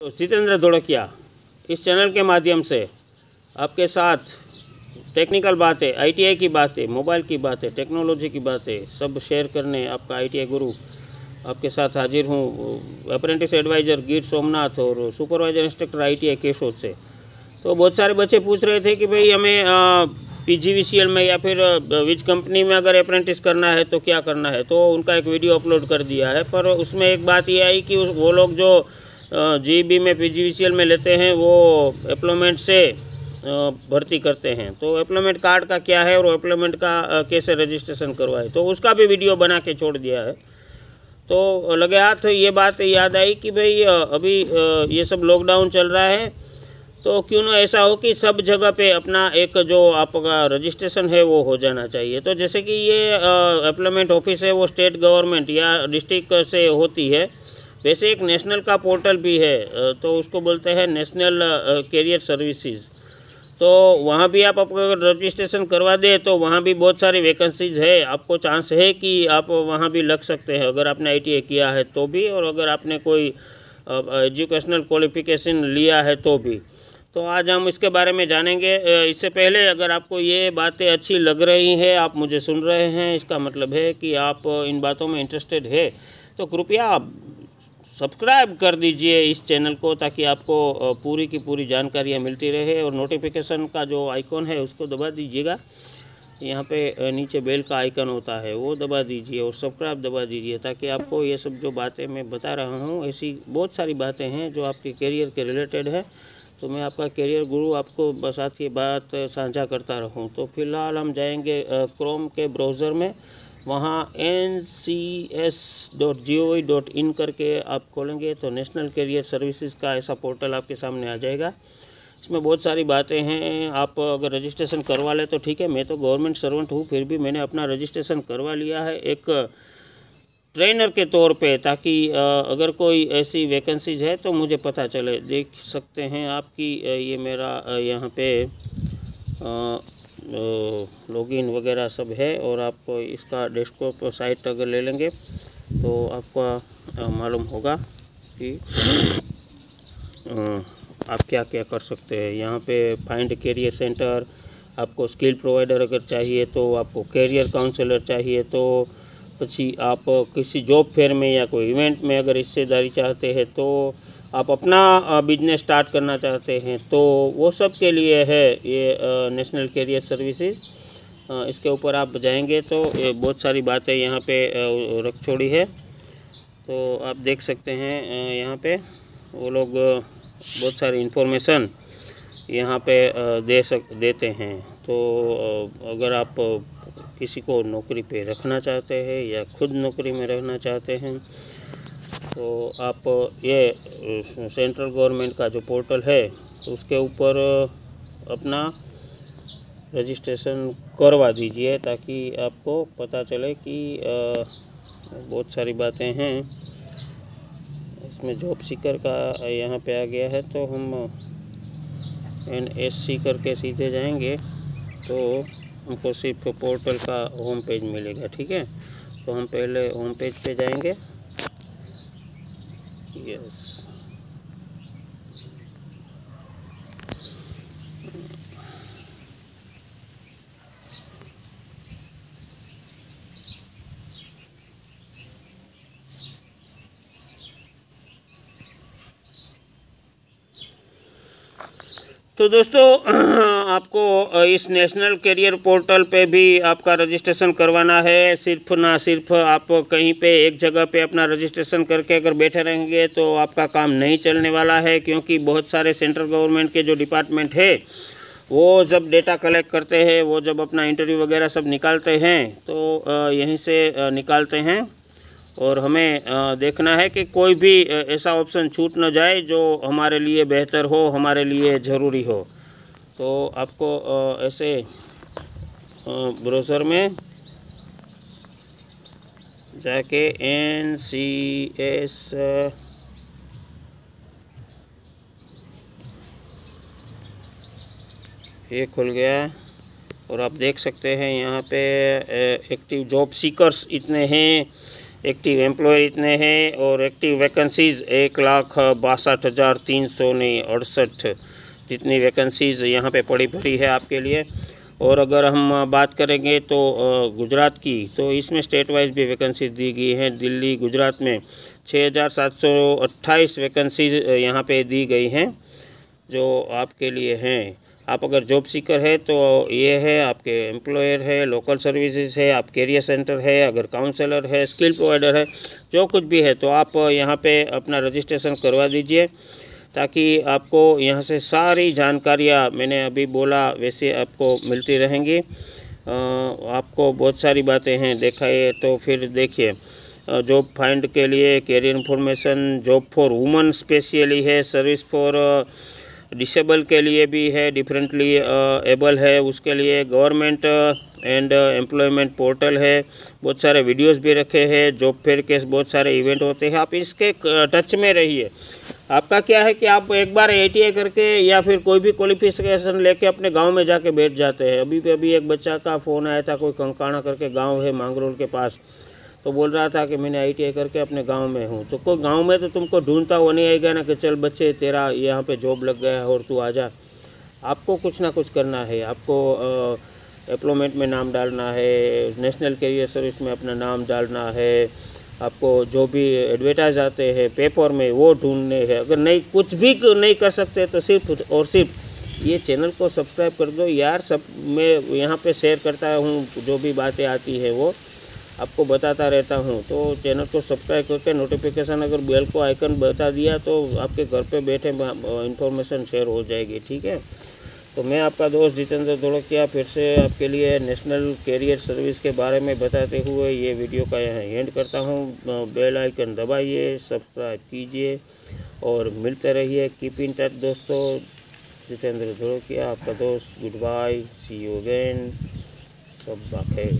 तो जितेंद्र धोड़किया, इस चैनल के माध्यम से आपके साथ टेक्निकल बातें आईटीआई की बातें मोबाइल की बातें टेक्नोलॉजी की बातें, सब शेयर करने आपका आईटीआई गुरु आपके साथ हाजिर हूँ। अप्रेंटिस एडवाइज़र गीत सोमनाथ और सुपरवाइजर इंस्ट्रक्टर आईटीआई केशोद से। तो बहुत सारे बच्चे पूछ रहे थे कि भाई हमें पीजीवीसीएल में या फिर विज कंपनी में अगर अप्रेंटिस करना है तो क्या करना है? तो उनका एक वीडियो अपलोड कर दिया है, पर उसमें एक बात ये आई कि वो लोग जो जी बी में पीजीवीसीएल में लेते हैं, वो एप्लॉयमेंट से भर्ती करते हैं। तो एप्लॉयमेंट कार्ड का क्या है और एप्लॉयमेंट का कैसे रजिस्ट्रेशन करवाए? तो उसका भी वीडियो बना के छोड़ दिया है। तो लगे हाथ ये बात याद आई कि भाई अभी ये सब लॉकडाउन चल रहा है तो क्यों ना ऐसा हो कि सब जगह पे अपना एक जो आपका रजिस्ट्रेशन है, वो हो जाना चाहिए। तो जैसे कि ये एम्प्लॉयमेंट ऑफ़िस है, वो स्टेट गवर्नमेंट या डिस्ट्रिक्ट से होती है वैसे एक नेशनल का पोर्टल भी है तो उसको बोलते हैं नेशनल कैरियर सर्विसेज़। तो वहाँ भी आप अगर रजिस्ट्रेशन करवा दें तो वहाँ भी बहुत सारी वैकेंसीज है। आपको चांस है कि आप वहाँ भी लग सकते हैं, अगर आपने आई किया है तो भी, और अगर आपने कोई एजुकेशनल क्वालिफिकेशन लिया है तो भी। तो आज हम इसके बारे में जानेंगे। इससे पहले अगर आपको ये बातें अच्छी लग रही हैं, आप मुझे सुन रहे हैं, इसका मतलब है कि आप इन बातों में इंटरेस्टेड है तो कृपया सब्सक्राइब कर दीजिए इस चैनल को ताकि आपको पूरी की पूरी जानकारियाँ मिलती रहे और नोटिफिकेशन का जो आइकॉन है उसको दबा दीजिएगा। यहाँ पे नीचे बेल का आइकन होता है, वो दबा दीजिए और सब्सक्राइब दबा दीजिए ताकि आपको ये सब जो बातें मैं बता रहा हूँ, ऐसी बहुत सारी बातें हैं जो आपके करियर के रिलेटेड है। तो मैं आपका करियर गुरु आपको बस आती बात साझा करता रहूँ। तो फ़िलहाल हम जाएँगे क्रोम के ब्राउज़र में। वहाँ N C S dot G O V dot I करके आप खोलेंगे तो नेशनल करियर सर्विसेज़ का ऐसा पोर्टल आपके सामने आ जाएगा। इसमें बहुत सारी बातें हैं। आप अगर रजिस्ट्रेशन करवा लें तो ठीक है। मैं तो गवर्नमेंट सर्वेंट हूँ, फिर भी मैंने अपना रजिस्ट्रेशन करवा लिया है एक ट्रेनर के तौर पे, ताकि अगर कोई ऐसी वैकेंसीज है तो मुझे पता चले। देख सकते हैं आपकी ये मेरा यहाँ पे लॉगिन वगैरह सब है और आपको इसका डेस्कटॉप साइट अगर ले लेंगे तो आपका मालूम होगा कि आप क्या क्या कर सकते हैं। यहाँ पे फाइंड कैरियर सेंटर आपको स्किल प्रोवाइडर अगर चाहिए तो आपको कैरियर काउंसलर चाहिए तो पी आप किसी जॉब फेयर में या कोई इवेंट में अगर हिस्सेदारी चाहते हैं तो आप अपना बिज़नेस स्टार्ट करना चाहते हैं तो वो सब के लिए है ये नेशनल कैरियर सर्विसेज़ इसके ऊपर आप जाएँगे तो ये बहुत सारी बातें यहाँ पे रख छोड़ी है। तो आप देख सकते हैं यहाँ पे वो लोग बहुत सारी इन्फॉर्मेशन यहाँ पे दे सक, देते हैं। तो अगर आप किसी को नौकरी पे रखना चाहते हैं या खुद नौकरी में रहना चाहते हैं तो आप ये सेंट्रल गवर्नमेंट का जो पोर्टल है, उसके ऊपर अपना रजिस्ट्रेशन करवा दीजिए ताकि आपको पता चले कि बहुत सारी बातें हैं। इसमें जॉब सीकर का यहाँ पे आ गया है तो हम एन एस सी करके सीधे जाएँगे तो हमको सिर्फ़ पोर्टल का होम पेज मिलेगा, ठीक है? तो हम पहले होम पेज पे जाएँगे। Yes तो दोस्तों, आपको इस नेशनल करियर पोर्टल पे भी आपका रजिस्ट्रेशन करवाना है। सिर्फ़ ना सिर्फ़ आप कहीं पे, एक जगह पे अपना रजिस्ट्रेशन करके अगर बैठे रहेंगे तो आपका काम नहीं चलने वाला है, क्योंकि बहुत सारे सेंट्रल गवर्नमेंट के जो डिपार्टमेंट है, वो जब डेटा कलेक्ट करते हैं, वो जब अपना इंटरव्यू वगैरह सब निकालते हैं तो यहीं से निकालते हैं। और हमें देखना है कि कोई भी ऐसा ऑप्शन छूट न जाए जो हमारे लिए बेहतर हो, हमारे लिए ज़रूरी हो। तो आपको ऐसे ब्राउज़र में जाके एन सी एस ये खुल गया। और आप देख सकते हैं यहाँ पे एक्टिव जॉब सीकर्स इतने हैं। एक्टिव एम्प्लॉयर इतने हैं और एक्टिव वैकेंसीज़ एक लाख बासठ हज़ार तीन सौ नहीं अड़सठ। जितनी वैकेंसीज़ यहाँ पे पड़ी पड़ी है आपके लिए। और अगर हम बात करेंगे तो गुजरात की तो इसमें स्टेट वाइज भी वैकेंसी दी गई हैं। दिल्ली, गुजरात में छः हज़ार सात सौ अट्ठाईस वैकेंसीज यहाँ पे दी गई हैं, जो आपके लिए हैं। आप अगर जॉब सीकर है तो ये है, आपके एम्प्लॉयर है लोकल सर्विसेज़ है, आप कैरियर सेंटर है, अगर काउंसलर है स्किल प्रोवाइडर है, जो कुछ भी है तो आप यहाँ पे अपना रजिस्ट्रेशन करवा दीजिए, ताकि आपको यहाँ से सारी जानकारियाँ मैंने अभी बोला, वैसे आपको मिलती रहेंगी। आपको बहुत सारी बातें हैं, देखा ये तो फिर देखिए। जॉब फाइंड के लिए career information job for women specially है सर्विस फॉर डिसेबल के लिए भी है डिफरेंटली एबल है, उसके लिए गवर्नमेंट एंड एम्प्लॉयमेंट पोर्टल है। बहुत सारे वीडियोस भी रखे हैं जॉब फेयर के बहुत सारे इवेंट होते हैं। आप इसके टच में रहिए। आपका क्या है कि आप एक बार आई करके या फिर कोई भी क्वालिफिकेशन लेके अपने गाँव में जाके बैठ जाते हैं। अभी भी, अभी एक बच्चा का फ़ोन आया था, कोई कंकाना करके गाँव है, मांगरोल के पास। तो बोल रहा था कि मैंने आई करके अपने गाँव में हूँ। तो कोई गाँव में तो तुमको ढूंढता वो नहीं आएगा ना कि चल बच्चे, तेरा यहाँ पे जॉब लग गया है और तू आ जा। आपको कुछ ना कुछ करना है। आपको एम्प्लॉयमेंट में नाम डालना है नेशनल करियर सर्विस में अपना नाम डालना है, आपको जो भी एडवर्टाइज आते हैं पेपर में वो ढूँढने हैं। अगर नहीं, कुछ भी नहीं कर सकते तो सिर्फ़ और सिर्फ़ ये चैनल को सब्सक्राइब कर दो। यार सब, मैं यहाँ पे शेयर करता हूँ, जो भी बातें आती है वो। आपको बताता रहता हूँ। तो चैनल को सब्सक्राइब करके नोटिफिकेशन अगर बेल को आइकन बता दिया तो आपके घर पे बैठे इन्फॉर्मेशन शेयर हो जाएगी, ठीक है? तो मैं आपका दोस्त जितेंद्र धोड़किया फिर से आपके लिए नेशनल कैरियर सर्विस के बारे में बताते हुए ये वीडियो का यहाँ एंड करता हूँ। बेल आइकन दबाइए सब्सक्राइब कीजिए और मिलते रहिए। कीप इन टच दोस्तों। जितेंद्र धोड़किया आपका दोस्त good bye see you again सब बाखेर।